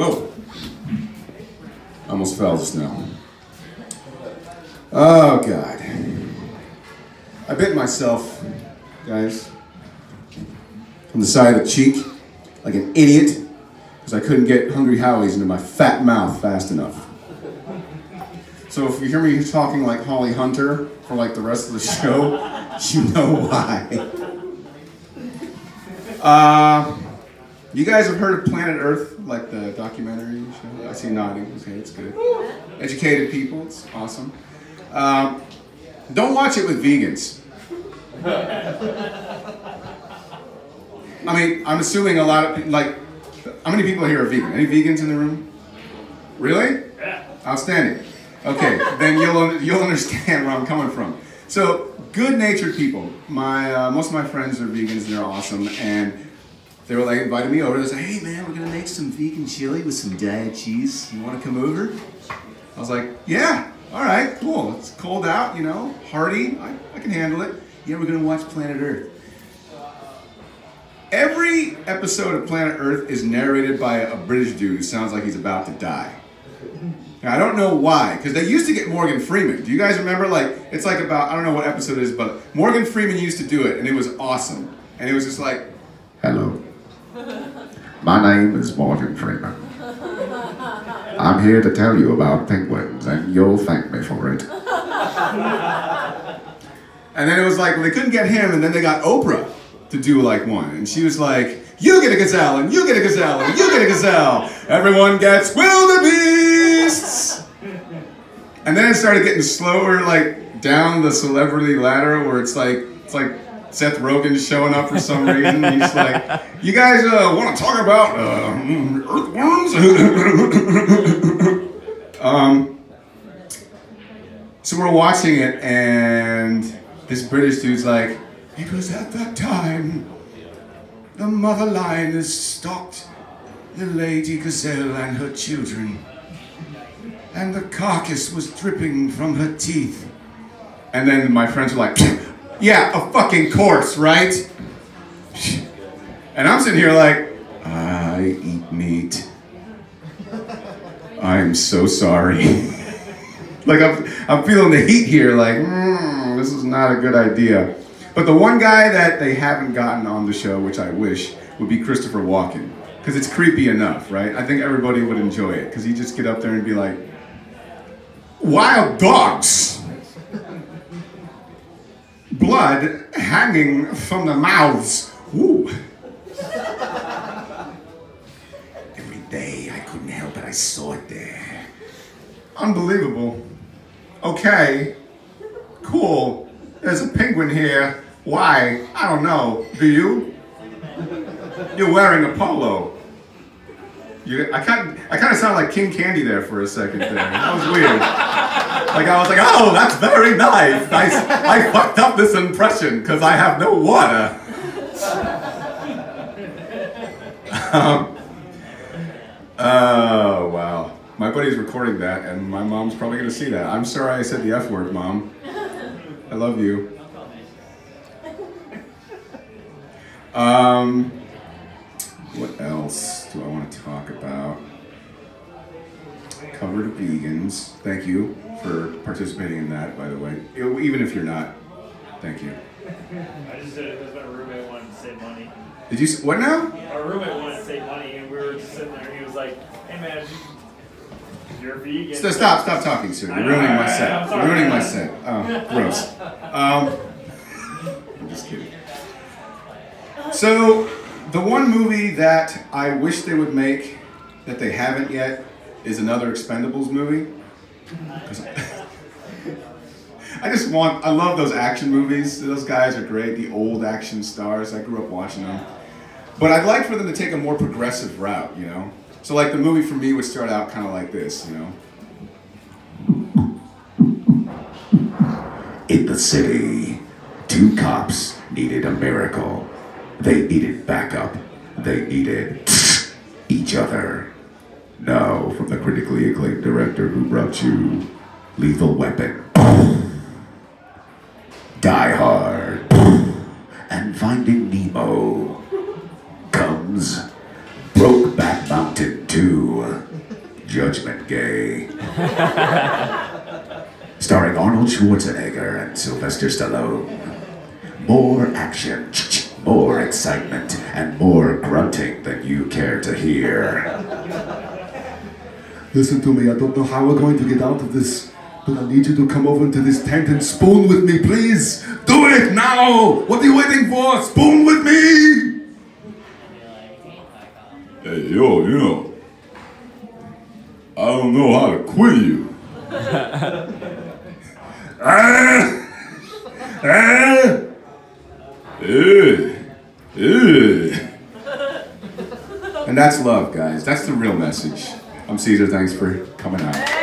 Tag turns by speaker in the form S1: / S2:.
S1: Whoa. Almost fell just now. Oh, God. I bit myself, guys, on the side of the cheek like an idiot because I couldn't get Hungry Howie's into my fat mouth fast enough. So if you hear me talking like Holly Hunter for like the rest of the show, you know why. Uh, you guys have heard of Planet Earth, like the documentary show? I see nodding. Okay, it's good. Educated people, it's awesome. Um, don't watch it with vegans. I mean, I'm assuming a lot of people, like, how many people here are vegan? Any vegans in the room? Really?
S2: Yeah.
S1: Outstanding. Okay, then you'll you'll understand where I'm coming from. So, good-natured people. My uh, most of my friends are vegans and they're awesome, and they were like invited me over. They said, "Hey, man, we're gonna make some vegan chili with some diet cheese. You want to come over?" I was like, "Yeah, all right, cool. It's cold out, you know, hearty. I, I can handle it. Yeah, we're gonna watch Planet Earth." Every episode of Planet Earth is narrated by a British dude who sounds like he's about to die. Now, I don't know why, because they used to get Morgan Freeman. Do you guys remember? Like, it's like about, I don't know what episode it is, but Morgan Freeman used to do it, and it was awesome. And it was just like, Hello. My name is Morgan Freeman. I'm here to tell you about penguins, and you'll thank me for it. And then it was like, well, they couldn't get him, and then they got Oprah to do like one. And she was like, you get a gazelle, and you get a gazelle, and you get a gazelle. Everyone gets wildebeests. And then it started getting slower, like down the celebrity ladder, where it's like it's like Seth Rogen showing up for some reason. He's like, "You guys uh, want to talk about uh, earthworms?" um, so we're watching it, and this British dude's like, "It was at that time the mother lion lioness stalked the lady gazelle and her children." and the carcass was dripping from her teeth. And then my friends were like, yeah, a fucking course, right? And I'm sitting here like, I eat meat. I'm so sorry. like I'm, I'm feeling the heat here, like, mm, this is not a good idea. But the one guy that they haven't gotten on the show, which I wish, would be Christopher Walken. Because it's creepy enough, right? I think everybody would enjoy it. Because he just get up there and be like, wild dogs. Blood hanging from the mouths. Every day I couldn't help it, I saw it there. Unbelievable. Okay. Cool. There's a penguin here. Why? I don't know. Do you? You're wearing a polo. You, I kind I kind of sound like King Candy there for a second there. That was weird. Like I was like, oh, that's very nice. I, I fucked up this impression because I have no water. Um, oh wow, my buddy's recording that, and my mom's probably gonna see that. I'm sorry I said the F word, mom. I love you. Um, what else do I want to talk about? Covered vegans. Thank you for participating in that, by the way. Even if you're not, thank you.
S2: I just did it because my roommate wanted to save money.
S1: Did you? What now?
S2: My roommate wanted to save money, and we were just sitting there, and he was like, "Hey man, you're vegan."
S1: So stop, stop talking, sir. You're ruining my set. You're ruining my set. Oh, gross. Um, I'm just kidding. So, the one movie that I wish they would make that they haven't yet is another Expendables movie. I just want, I love those action movies. Those guys are great, the old action stars. I grew up watching them. But I'd like for them to take a more progressive route, you know? So, like, the movie for me would start out kind of like this, you know? In the city, two cops needed a miracle. They eat it back up. They eat it each other. Now, from the critically acclaimed director who brought you Lethal Weapon, Die Hard, and Finding Nemo comes Brokeback Mountain 2.
S3: Judgment Gay. Starring Arnold Schwarzenegger and Sylvester Stallone. More action, more excitement, and more grunting than you care to hear. Listen to me, I don't know how we're going to get out of this, but I need you to come over to this tent and spoon with me, please. Do it now! What are you waiting for? Spoon with me!
S4: Hey, yo, you know, I don't know how to quit you.
S3: Ah! And that's love, guys. That's the real message. I'm Cesar. Thanks for coming out.